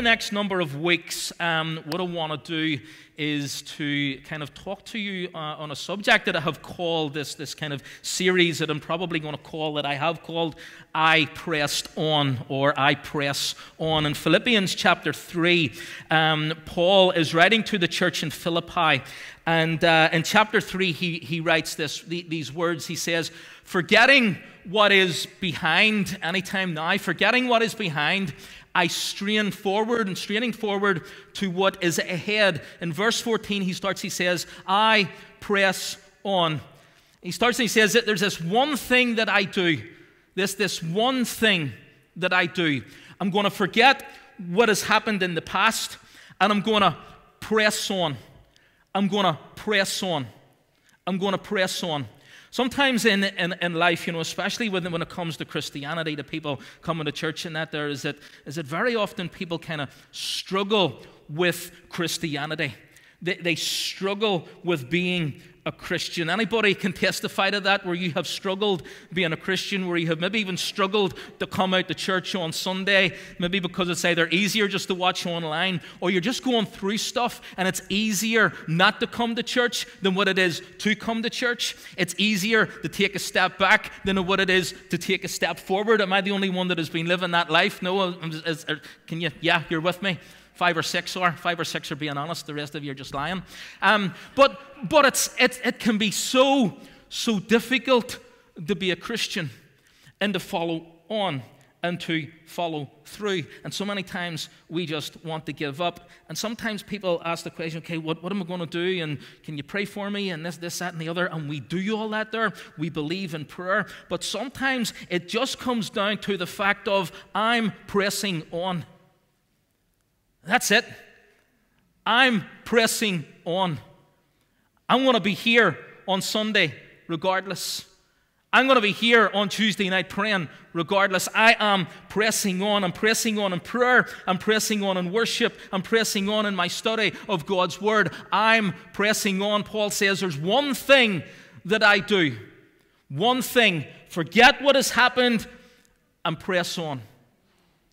the next number of weeks, um, what I want to do is to kind of talk to you uh, on a subject that I have called this, this kind of series that I'm probably going to call that I have called I Pressed On or I Press On. In Philippians chapter 3, um, Paul is writing to the church in Philippi. And uh, in chapter 3, he, he writes this, these words. He says, Forgetting what is behind anytime now, forgetting what is behind I strain forward and straining forward to what is ahead. In verse 14, he starts, he says, I press on. He starts and he says that there's this one thing that I do. This, this one thing that I do. I'm going to forget what has happened in the past and I'm going to press on. I'm going to press on. I'm going to press on. Sometimes in, in, in life, you know, especially when, when it comes to Christianity, the people coming to church and that, there is that, is that very often people kind of struggle with Christianity. They, they struggle with being a Christian. Anybody can testify to that where you have struggled being a Christian, where you have maybe even struggled to come out to church on Sunday, maybe because it's either easier just to watch online or you're just going through stuff and it's easier not to come to church than what it is to come to church. It's easier to take a step back than what it is to take a step forward. Am I the only one that has been living that life? No, um, uh, can you? Yeah, you're with me. Five or six are. Five or six are being honest. The rest of you are just lying. Um, but but it's, it, it can be so, so difficult to be a Christian and to follow on and to follow through. And so many times we just want to give up. And sometimes people ask the question, okay, what, what am I going to do? And can you pray for me? And this, this, that, and the other. And we do all that there. We believe in prayer. But sometimes it just comes down to the fact of, I'm pressing on. That's it. I'm pressing on. I'm going to be here on Sunday regardless. I'm going to be here on Tuesday night praying regardless. I am pressing on. I'm pressing on in prayer. I'm pressing on in worship. I'm pressing on in my study of God's Word. I'm pressing on. Paul says there's one thing that I do. One thing. Forget what has happened and press on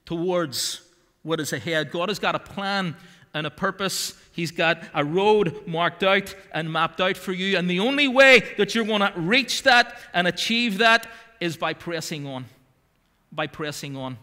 towards what is ahead. God has got a plan and a purpose. He's got a road marked out and mapped out for you. And the only way that you're going to reach that and achieve that is by pressing on. By pressing on.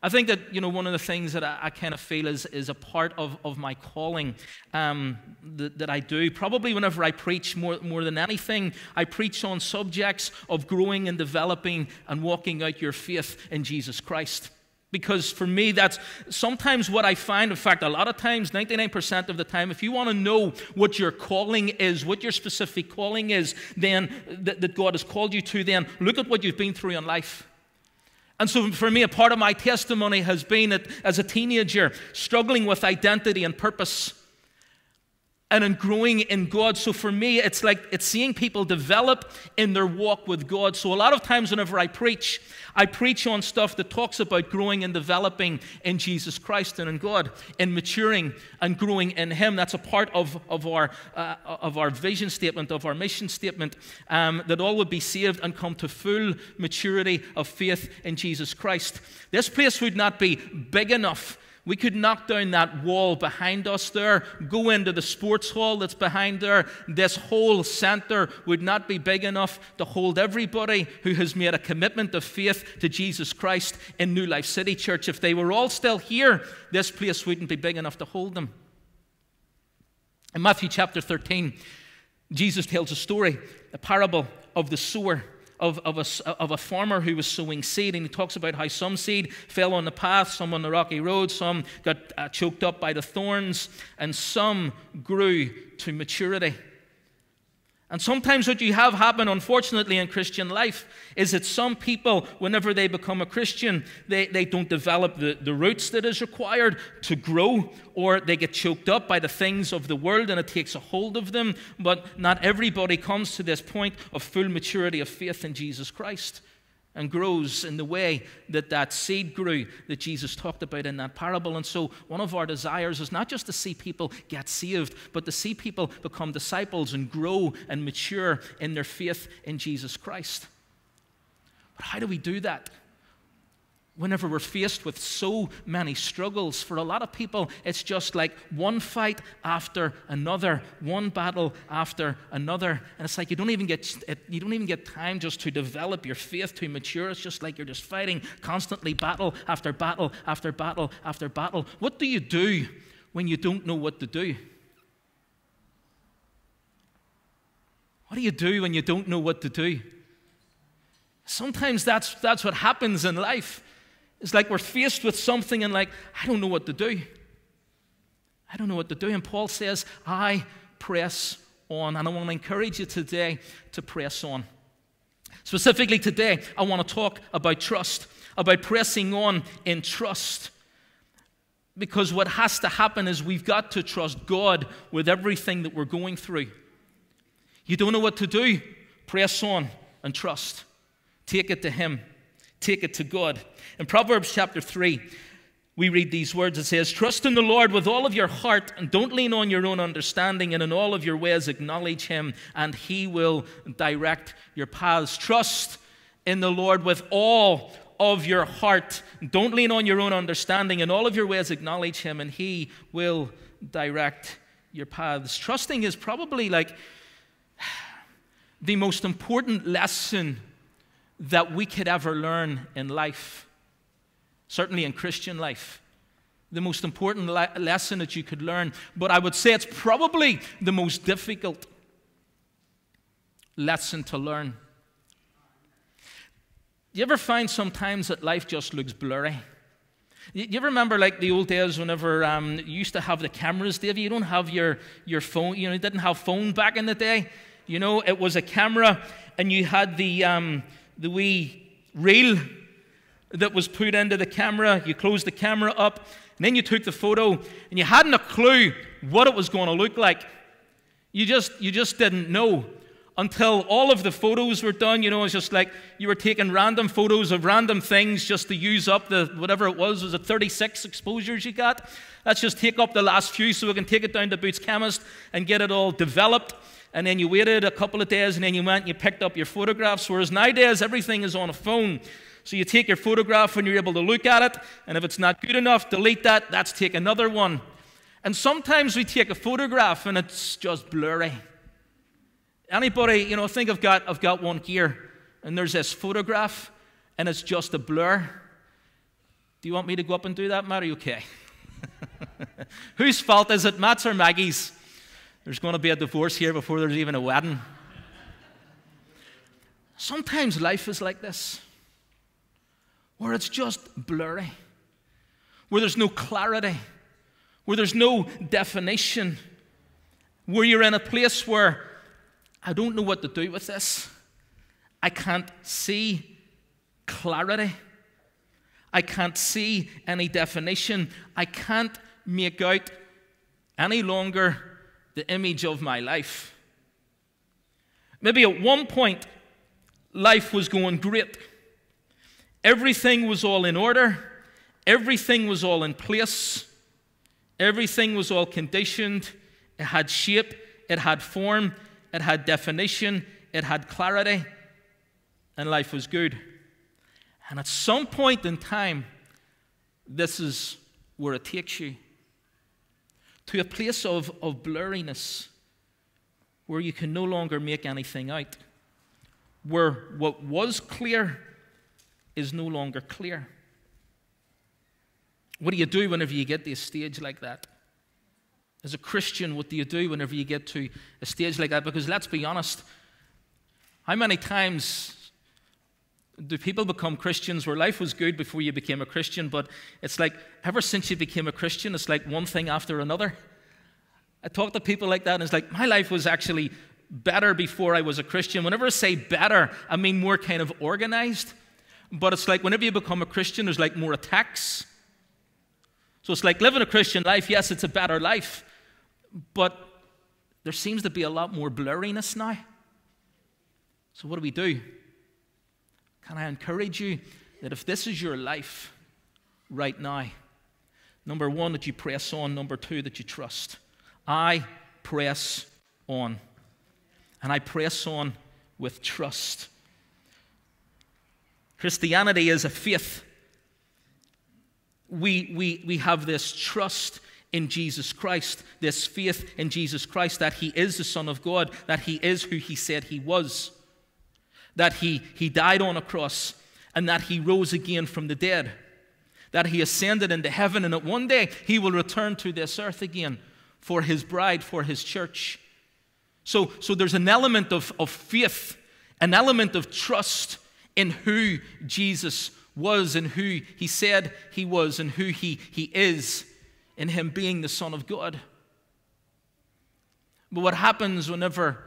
I think that, you know, one of the things that I, I kind of feel is, is a part of, of my calling um, that, that I do, probably whenever I preach more, more than anything, I preach on subjects of growing and developing and walking out your faith in Jesus Christ. Because for me, that's sometimes what I find. In fact, a lot of times, 99% of the time, if you want to know what your calling is, what your specific calling is, then that, that God has called you to, then look at what you've been through in life. And so, for me, a part of my testimony has been that as a teenager, struggling with identity and purpose and in growing in God. So for me, it's like it's seeing people develop in their walk with God. So a lot of times, whenever I preach, I preach on stuff that talks about growing and developing in Jesus Christ and in God, in maturing and growing in Him. That's a part of, of, our, uh, of our vision statement, of our mission statement, um, that all would be saved and come to full maturity of faith in Jesus Christ. This place would not be big enough we could knock down that wall behind us there, go into the sports hall that's behind there. This whole center would not be big enough to hold everybody who has made a commitment of faith to Jesus Christ in New Life City Church. If they were all still here, this place wouldn't be big enough to hold them. In Matthew chapter 13, Jesus tells a story, a parable of the sower of, of, a, of a farmer who was sowing seed, and he talks about how some seed fell on the path, some on the rocky road, some got uh, choked up by the thorns, and some grew to maturity. And sometimes what you have happen, unfortunately, in Christian life is that some people, whenever they become a Christian, they, they don't develop the, the roots that is required to grow, or they get choked up by the things of the world and it takes a hold of them. But not everybody comes to this point of full maturity of faith in Jesus Christ and grows in the way that that seed grew that Jesus talked about in that parable. And so, one of our desires is not just to see people get saved, but to see people become disciples and grow and mature in their faith in Jesus Christ. But how do we do that? Whenever we're faced with so many struggles. For a lot of people, it's just like one fight after another, one battle after another, and it's like you don't even get you don't even get time just to develop your faith to mature. It's just like you're just fighting constantly, battle after battle after battle after battle. What do you do when you don't know what to do? What do you do when you don't know what to do? Sometimes that's, that's what happens in life. It's like we're faced with something and, like, I don't know what to do. I don't know what to do. And Paul says, I press on. And I want to encourage you today to press on. Specifically today, I want to talk about trust, about pressing on in trust. Because what has to happen is we've got to trust God with everything that we're going through. You don't know what to do? Press on and trust. Take it to Him, take it to God. In Proverbs chapter 3, we read these words. It says, Trust in the Lord with all of your heart and don't lean on your own understanding, and in all of your ways acknowledge Him, and He will direct your paths. Trust in the Lord with all of your heart. Don't lean on your own understanding. In all of your ways acknowledge Him, and He will direct your paths. Trusting is probably like the most important lesson that we could ever learn in life certainly in Christian life. The most important le- lesson that you could learn, but I would say it's probably the most difficult lesson to learn. You ever find sometimes that life just looks blurry? You, ever remember like the old days whenever um, you used to have the cameras, Dave? You don't have your, your phone, you know, you didn't have phone back in the day. You know, it was a camera and you had the, um, the wee reel that was put into the camera. You closed the camera up, and then you took the photo, and you hadn't a clue what it was going to look like. You just, you just didn't know until all of the photos were done. You know, it's just like you were taking random photos of random things just to use up the whatever it was. Was it 36 exposures you got? Let's just take up the last few so we can take it down to Boots Chemist and get it all developed. And then you waited a couple of days and then you went and you picked up your photographs. Whereas nowadays, everything is on a phone. So you take your photograph and you're able to look at it, and if it's not good enough, delete that. That's take another one. And sometimes we take a photograph and it's just blurry. Anybody, you know, think I've got, I've got one here, and there's this photograph, and it's just a blur. Do you want me to go up and do that, Mary? Okay. Whose fault is it, Matt's or Maggie's? There's going to be a divorce here before there's even a wedding. Sometimes life is like this where it's just blurry, where there's no clarity, where there's no definition, where you're in a place where I don't know what to do with this. I can't see clarity. I can't see any definition. I can't make out any longer the image of my life. Maybe at one point, life was going great. Everything was all in order, everything was all in place, everything was all conditioned. It had shape, it had form, it had definition, it had clarity, and life was good. And at some point in time, this is where it takes you to a place of, of blurriness where you can no longer make anything out, where what was clear is no longer clear. What do you do whenever you get to a stage like that? As a Christian, what do you do whenever you get to a stage like that? Because let's be honest, how many times do people become Christians where life was good before you became a Christian, but it's like ever since you became a Christian, it's like one thing after another? I talk to people like that, and it's like my life was actually better before I was a Christian. Whenever I say better, I mean more kind of organized. But it's like whenever you become a Christian, there's like more attacks. So it's like living a Christian life. Yes, it's a better life. But there seems to be a lot more blurriness now. So what do we do? Can I encourage you that if this is your life right now, number one, that you press on, number two, that you trust. I press on. And I press on with trust. Christianity is a faith we, we, we have this trust in Jesus Christ, this faith in Jesus Christ that He is the Son of God, that He is who He said He was, that He, he died on a cross, and that He rose again from the dead, that He ascended into heaven, and that one day He will return to this earth again for His bride, for His church. So, so there's an element of, of faith, an element of trust in who Jesus was and who he said he was and who he, he is in him being the Son of God. But what happens whenever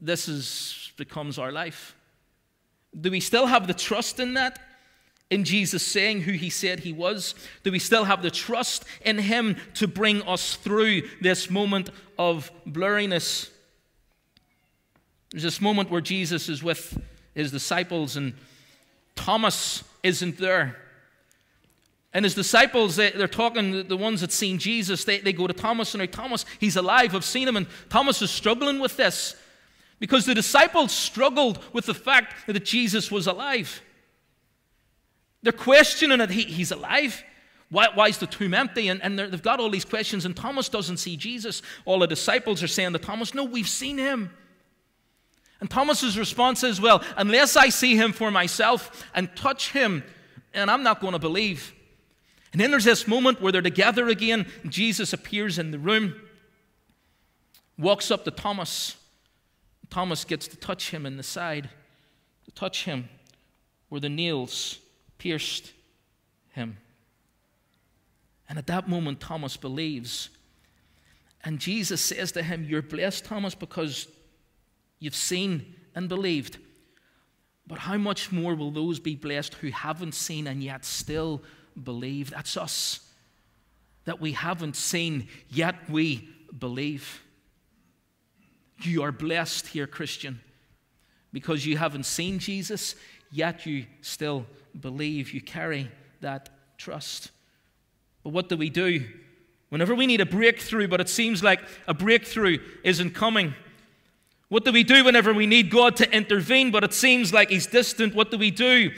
this is, becomes our life? Do we still have the trust in that? In Jesus saying who he said he was? Do we still have the trust in him to bring us through this moment of blurriness? There's this moment where Jesus is with his disciples and Thomas isn't there. And his disciples, they, are talking, the ones that seen Jesus, they, they go to Thomas and they're Thomas, he's alive. I've seen him. And Thomas is struggling with this because the disciples struggled with the fact that Jesus was alive. They're questioning that he, he's alive. Why, why, is the tomb empty? And, and they've got all these questions, and Thomas doesn't see Jesus. All the disciples are saying to Thomas, No, we've seen him. And Thomas's response is, Well, unless I see him for myself and touch him, and I'm not going to believe. And then there's this moment where they're together again. Jesus appears in the room, walks up to Thomas. Thomas gets to touch him in the side, to touch him where the nails pierced him. And at that moment, Thomas believes. And Jesus says to him, You're blessed, Thomas, because you've seen and believed. But how much more will those be blessed who haven't seen and yet still believe. That's us. That we haven't seen, yet we believe. You are blessed here, Christian, because you haven't seen Jesus, yet you still believe. You carry that trust. But what do we do? Whenever we need a breakthrough, but it seems like a breakthrough isn't coming. What do we do whenever we need God to intervene, but it seems like He's distant? What do we do?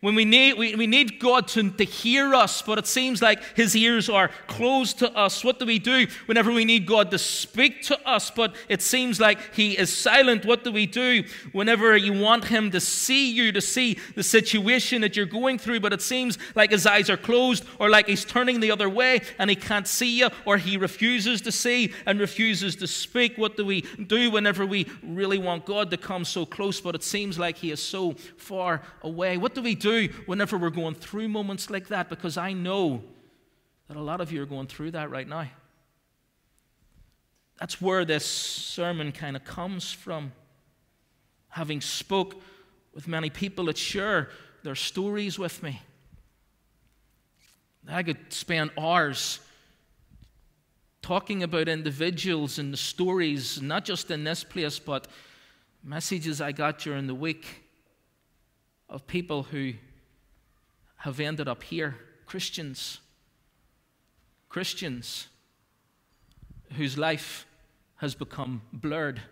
When we need, we, we need God to, to hear us, but it seems like his ears are closed to us. What do we do whenever we need God to speak to us, but it seems like he is silent? What do we do whenever you want him to see you, to see the situation that you're going through, but it seems like his eyes are closed or like he's turning the other way and he can't see you or he refuses to see and refuses to speak? What do we do whenever we really want God to come so close, but it seems like he is so far away? What do we do? Do whenever we're going through moments like that because I know that a lot of you are going through that right now. That's where this sermon kind of comes from. Having spoke with many people that share their stories with me. I could spend hours talking about individuals and the stories, not just in this place, but messages I got during the week of people who have ended up here Christians. Christians whose life has become blurred.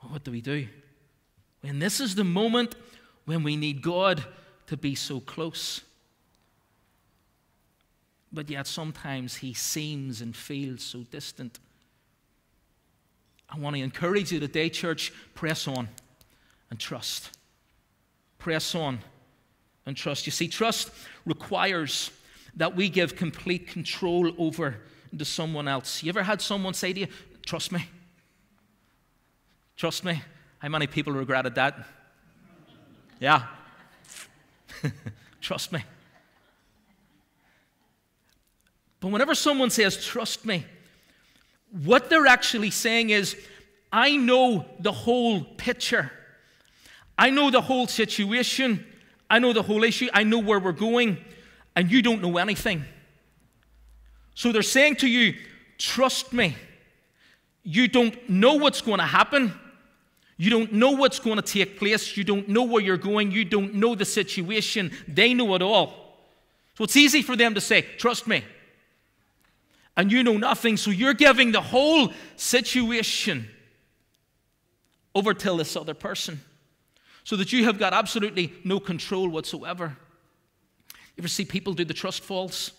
What do we do? When this is the moment when we need God to be so close. But yet sometimes he seems and feels so distant. I want to encourage you today, church, press on and trust. Press on and trust. You see, trust requires that we give complete control over to someone else. You ever had someone say to you, Trust me? Trust me? How many people regretted that? Yeah. trust me. But whenever someone says, Trust me, what they're actually saying is, I know the whole picture. I know the whole situation. I know the whole issue. I know where we're going. And you don't know anything. So they're saying to you, Trust me. You don't know what's going to happen. You don't know what's going to take place. You don't know where you're going. You don't know the situation. They know it all. So it's easy for them to say, Trust me. And you know nothing. So you're giving the whole situation over to this other person so that you have got absolutely no control whatsoever. You ever see people do the trust falls?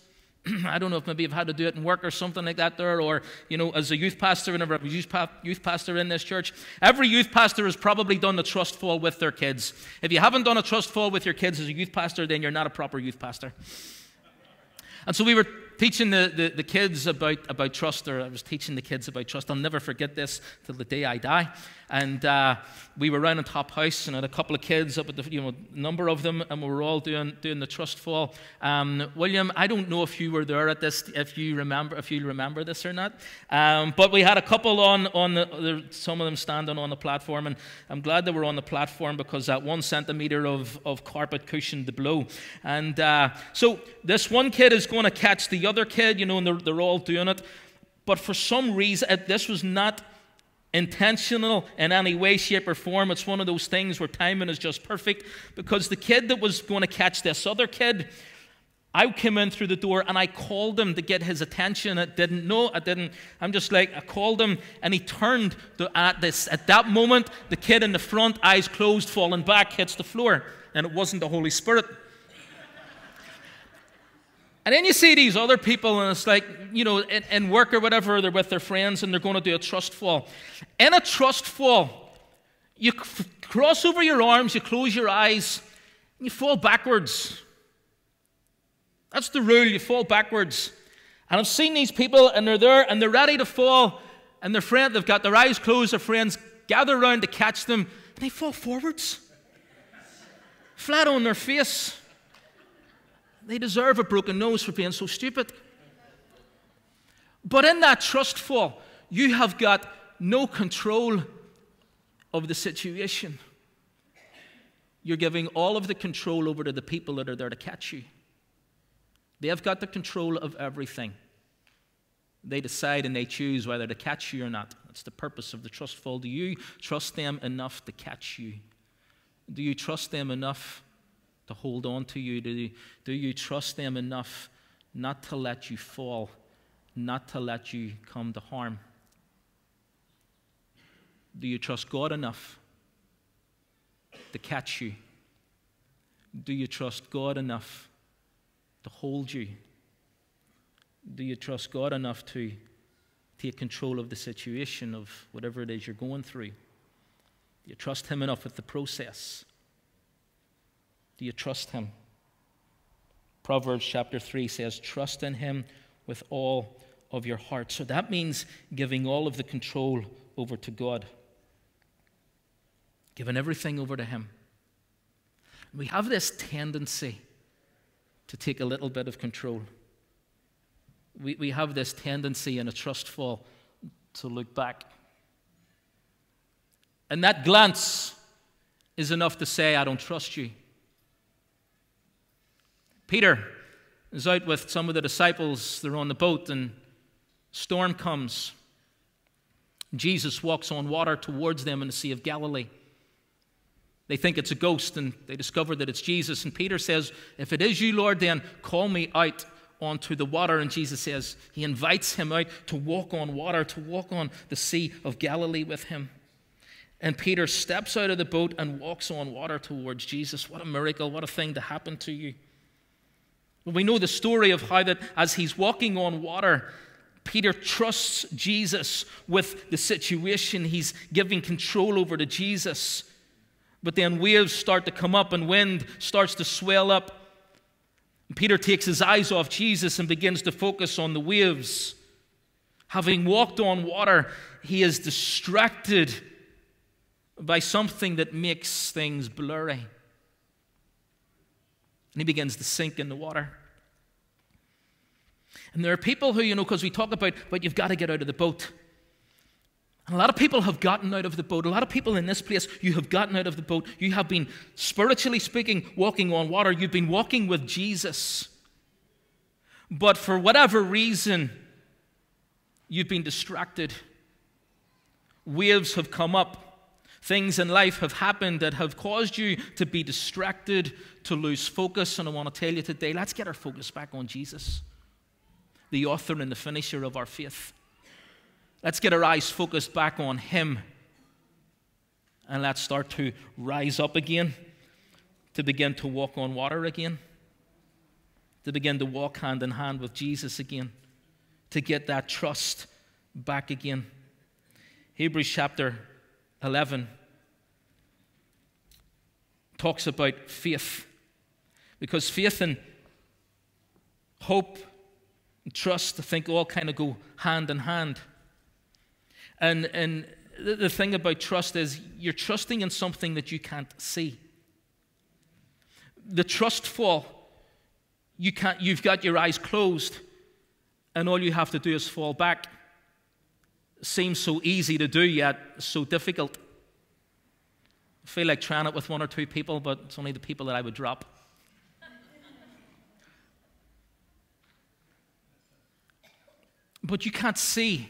I don't know if maybe you've had to do it in work or something like that there, or, you know, as a youth pastor, whenever I was youth, pa- youth pastor in this church, every youth pastor has probably done a trust fall with their kids. If you haven't done a trust fall with your kids as a youth pastor, then you're not a proper youth pastor. And so we were teaching the, the, the, kids about, about trust, or I was teaching the kids about trust. I'll never forget this till the day I die. And uh, we were around in Top House and had a couple of kids up at the, you know, number of them, and we were all doing, doing the trust fall. Um, William, I don't know if you were there at this, if you remember, if you remember this or not. Um, but we had a couple on, on the, the, some of them standing on the platform, and I'm glad they were on the platform because that one centimeter of, of carpet cushioned the blow. And uh, so this one kid is going to catch the other kid, you know, and they're, they're all doing it. But for some reason, this was not intentional in any way, shape, or form. It's one of those things where timing is just perfect because the kid that was going to catch this other kid, I came in through the door and I called him to get his attention. I didn't know, I didn't. I'm just like, I called him and he turned to, at this. At that moment, the kid in the front, eyes closed, falling back, hits the floor. And it wasn't the Holy Spirit. And then you see these other people, and it's like, you know, in, in, work or whatever, they're with their friends and they're going to do a trust fall. In a trust fall, you c- cross over your arms, you close your eyes, and you fall backwards. That's the rule, you fall backwards. And I've seen these people, and they're there, and they're ready to fall, and their friend, they've got their eyes closed, their friends gather around to catch them, and they fall forwards, flat on their face. They deserve a broken nose for being so stupid. But in that trust fall, you have got no control of the situation. You're giving all of the control over to the people that are there to catch you. They have got the control of everything. They decide and they choose whether to catch you or not. That's the purpose of the trust fall. Do you trust them enough to catch you? Do you trust them enough to hold on to you? Do do you trust them enough not to let you fall, not to let you come to harm? Do you trust God enough to catch you? Do you trust God enough to hold you? Do you trust God enough to take control of the situation of whatever it is you're going through? Do you trust Him enough with the process? Do you trust him? Proverbs chapter 3 says, Trust in him with all of your heart. So that means giving all of the control over to God, giving everything over to him. We have this tendency to take a little bit of control. We, we have this tendency in a trust fall to look back. And that glance is enough to say, I don't trust you. Peter is out with some of the disciples. They're on the boat, and storm comes. Jesus walks on water towards them in the Sea of Galilee. They think it's a ghost, and they discover that it's Jesus. And Peter says, If it is you, Lord, then call me out onto the water. And Jesus says, He invites him out to walk on water, to walk on the Sea of Galilee with him. And Peter steps out of the boat and walks on water towards Jesus. What a miracle! What a thing to happen to you. We know the story of how that as he's walking on water, Peter trusts Jesus with the situation. He's giving control over to Jesus. But then waves start to come up and wind starts to swell up. Peter takes his eyes off Jesus and begins to focus on the waves. Having walked on water, he is distracted by something that makes things blurry. And he begins to sink in the water. And there are people who, you know, because we talk about, but you've got to get out of the boat. And a lot of people have gotten out of the boat. A lot of people in this place, you have gotten out of the boat. You have been, spiritually speaking, walking on water. You've been walking with Jesus. But for whatever reason, you've been distracted. Waves have come up. Things in life have happened that have caused you to be distracted, to lose focus. And I want to tell you today let's get our focus back on Jesus, the author and the finisher of our faith. Let's get our eyes focused back on Him. And let's start to rise up again, to begin to walk on water again. to begin to walk hand in hand with Jesus again, to get that trust back again. Hebrews chapter 11 talks about faith. Because faith and hope and trust, I think, all kind of go hand in hand. And, and the, thing about trust is you're trusting in something that you can't see. The trust fall, you can't, you've got your eyes closed, and all you have to do is fall back. Seems so easy to do, yet so difficult. I feel like trying it with one or two people, but it's only the people that I would drop. but you can't see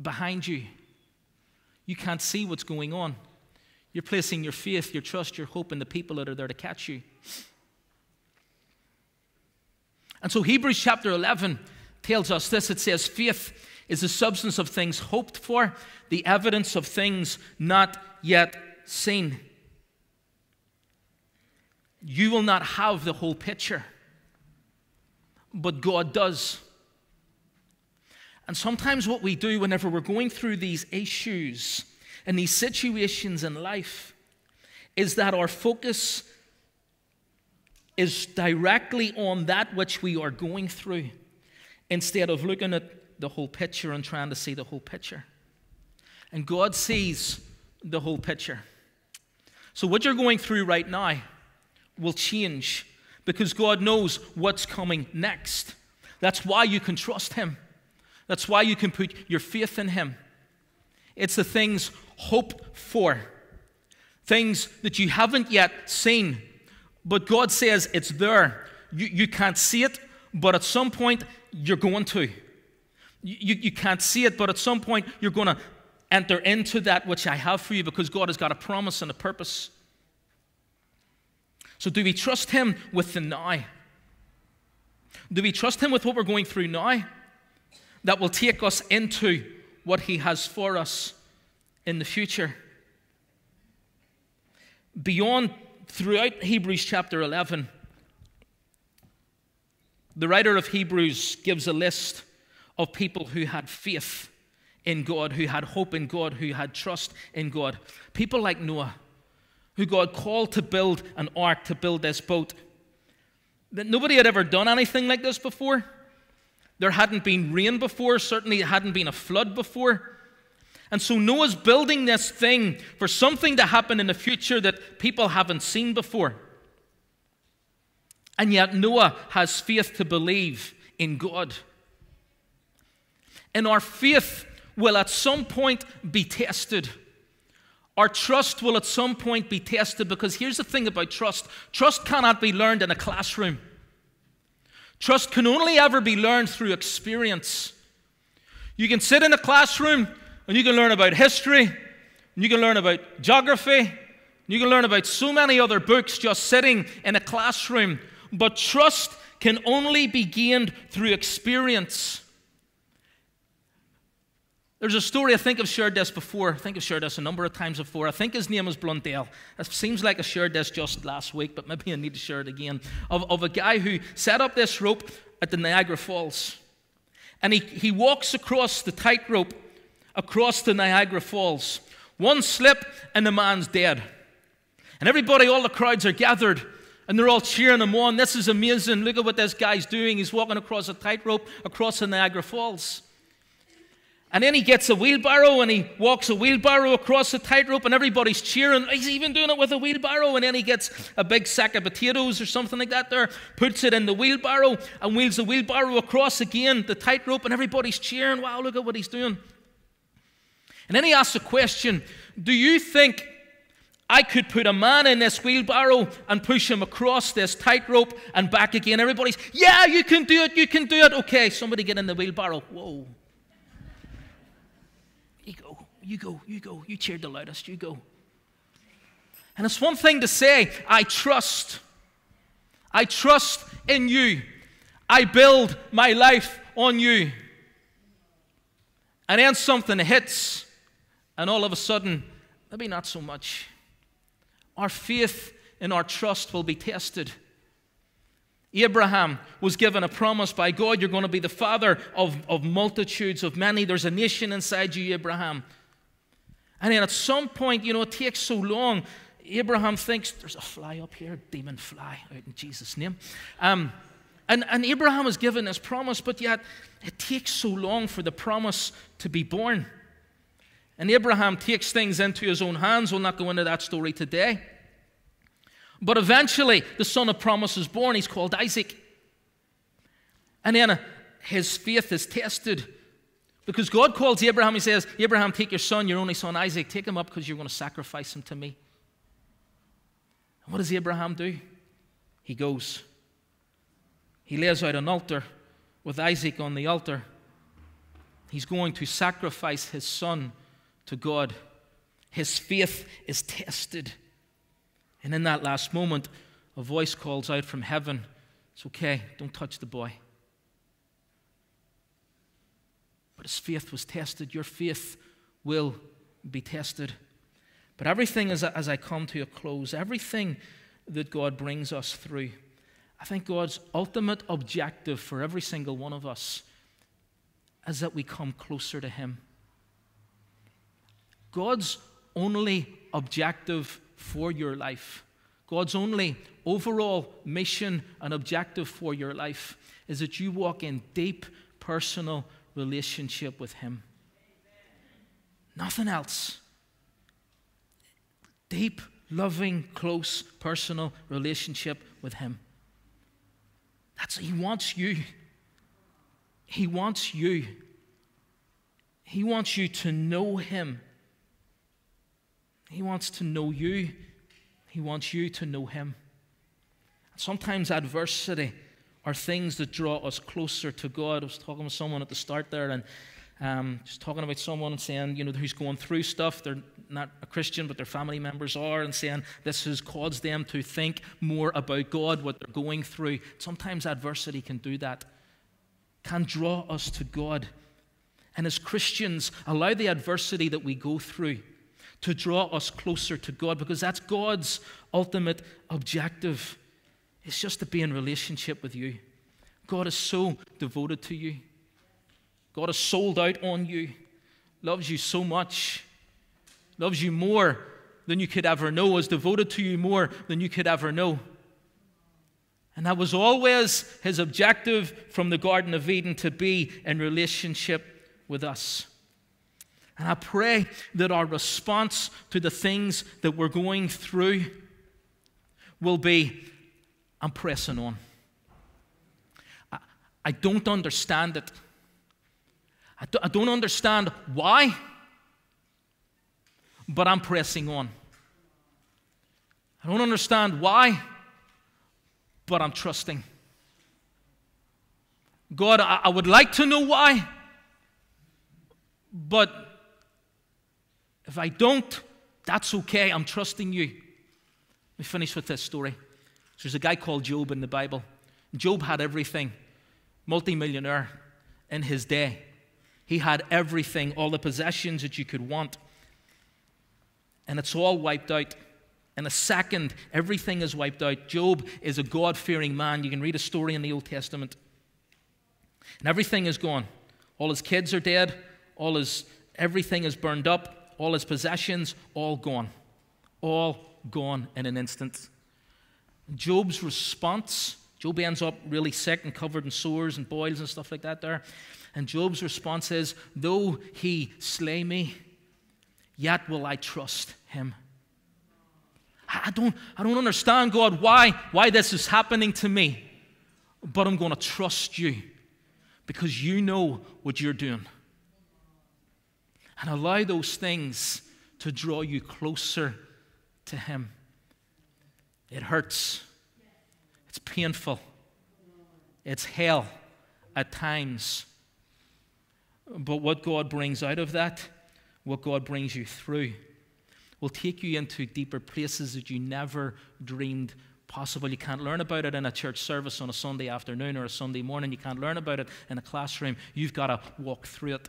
behind you. You can't see what's going on. You're placing your faith, your trust, your hope in the people that are there to catch you. And so Hebrews chapter 11 tells us this it says, Faith is the substance of things hoped for, the evidence of things not yet seen. You will not have the whole picture, but God does. And sometimes, what we do whenever we're going through these issues and these situations in life is that our focus is directly on that which we are going through instead of looking at the whole picture and trying to see the whole picture. And God sees the whole picture. So, what you're going through right now will change because God knows what's coming next. That's why you can trust Him. That's why you can put your faith in Him. It's the things hoped for, things that you haven't yet seen, but God says it's there. You, you can't see it, but at some point you're going to. You, you can't see it, but at some point you're going to enter into that which I have for you because God has got a promise and a purpose. So, do we trust Him with the now? Do we trust Him with what we're going through now that will take us into what He has for us in the future? Beyond, throughout Hebrews chapter 11, the writer of Hebrews gives a list of people who had faith in God, who had hope in God, who had trust in God. People like Noah, who God called to build an ark, to build this boat. That nobody had ever done anything like this before. There hadn't been rain before, certainly it hadn't been a flood before. And so Noah's building this thing for something to happen in the future that people haven't seen before. And yet Noah has faith to believe in God. And our faith will at some point be tested. Our trust will at some point be tested because here's the thing about trust trust cannot be learned in a classroom. Trust can only ever be learned through experience. You can sit in a classroom and you can learn about history, and you can learn about geography, and you can learn about so many other books just sitting in a classroom. But trust can only be gained through experience. There's a story, I think I've shared this before. I think I've shared this a number of times before. I think his name is Blundell. It seems like I shared this just last week, but maybe I need to share it again. Of, of a guy who set up this rope at the Niagara Falls. And he, he walks across the tightrope across the Niagara Falls. One slip, and the man's dead. And everybody, all the crowds are gathered, and they're all cheering him on. This is amazing. Look at what this guy's doing. He's walking across a tightrope across the Niagara Falls. And then he gets a wheelbarrow and he walks a wheelbarrow across the tightrope, and everybody's cheering. He's even doing it with a wheelbarrow. And then he gets a big sack of potatoes or something like that there, puts it in the wheelbarrow, and wheels the wheelbarrow across again the tightrope, and everybody's cheering. Wow, look at what he's doing. And then he asks a question Do you think I could put a man in this wheelbarrow and push him across this tightrope and back again? Everybody's, Yeah, you can do it, you can do it. Okay, somebody get in the wheelbarrow. Whoa. You go, you go, you. Cheered the loudest, you go. And it's one thing to say, I trust. I trust in you. I build my life on you. And then something hits, and all of a sudden, maybe not so much. Our faith and our trust will be tested. Abraham was given a promise by God you're going to be the father of, of multitudes, of many. There's a nation inside you, Abraham. And then at some point, you know, it takes so long. Abraham thinks, There's a fly up here, demon fly, out in Jesus' name. Um, and, and Abraham is given this promise, but yet it takes so long for the promise to be born. And Abraham takes things into his own hands. We'll not go into that story today. But eventually, the son of promise is born. He's called Isaac. And then uh, his faith is tested because God calls Abraham. He says, Abraham, take your son, your only son Isaac, take him up because you're going to sacrifice him to me. And what does Abraham do? He goes. He lays out an altar with Isaac on the altar. He's going to sacrifice his son to God. His faith is tested. And in that last moment, a voice calls out from heaven It's okay, don't touch the boy. His faith was tested. Your faith will be tested. But everything, as I, as I come to a close, everything that God brings us through, I think God's ultimate objective for every single one of us is that we come closer to Him. God's only objective for your life, God's only overall mission and objective for your life is that you walk in deep personal relationship with Him. Nothing else. Deep, loving, close, personal relationship with Him. That's He wants you. He wants you. He wants you to know Him. He wants to know you. He wants you to know Him. Sometimes adversity are things that draw us closer to God. I was talking with someone at the start there and um, just talking about someone and saying, you know, who's going through stuff. They're not a Christian, but their family members are, and saying this has caused them to think more about God, what they're going through. Sometimes adversity can do that, can draw us to God. And as Christians, allow the adversity that we go through to draw us closer to God because that's God's ultimate objective. It's just to be in relationship with you. God is so devoted to you. God is sold out on you, loves you so much, loves you more than you could ever know, is devoted to you more than you could ever know. And that was always his objective from the Garden of Eden to be in relationship with us. And I pray that our response to the things that we're going through will be I'm pressing on. I, I don't understand it. I, do, I don't understand why, but I'm pressing on. I don't understand why, but I'm trusting. God, I, I would like to know why, but if I don't, that's okay. I'm trusting you. Let me finish with this story. There's a guy called Job in the Bible. Job had everything, multimillionaire in his day. He had everything, all the possessions that you could want. And it's all wiped out. In a second, everything is wiped out. Job is a God fearing man. You can read a story in the Old Testament. And everything is gone. All his kids are dead. All his everything is burned up. All his possessions, all gone. All gone in an instant. Job's response Job ends up really sick and covered in sores and boils and stuff like that there. And Job's response is, Though he slay me, yet will I trust him. I don't, I don't understand, God, why, why this is happening to me, but I'm going to trust you because you know what you're doing. And allow those things to draw you closer to Him. It hurts, it's painful, it's hell at times. But what God brings out of that, what God brings you through, will take you into deeper places that you never dreamed possible. You can't learn about it in a church service on a Sunday afternoon or a Sunday morning. You can't learn about it in a classroom. You've got to walk through it.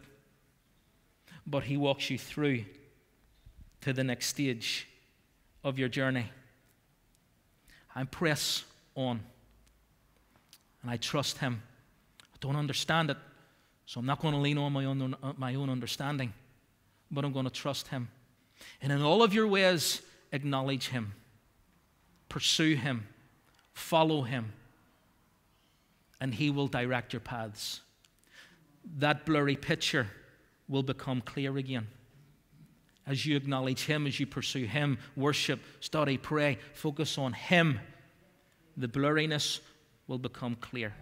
But He walks you through to the next stage of your journey. And press on. and I trust Him. I don't understand it, so I'm not going to lean on my own, my own understanding, but I'm going to trust Him. And in all of your ways, acknowledge Him, pursue Him, follow Him, and He will direct your paths. That blurry picture will become clear again. As you acknowledge Him, as you pursue Him, worship, study, pray, focus on Him, the blurriness will become clear.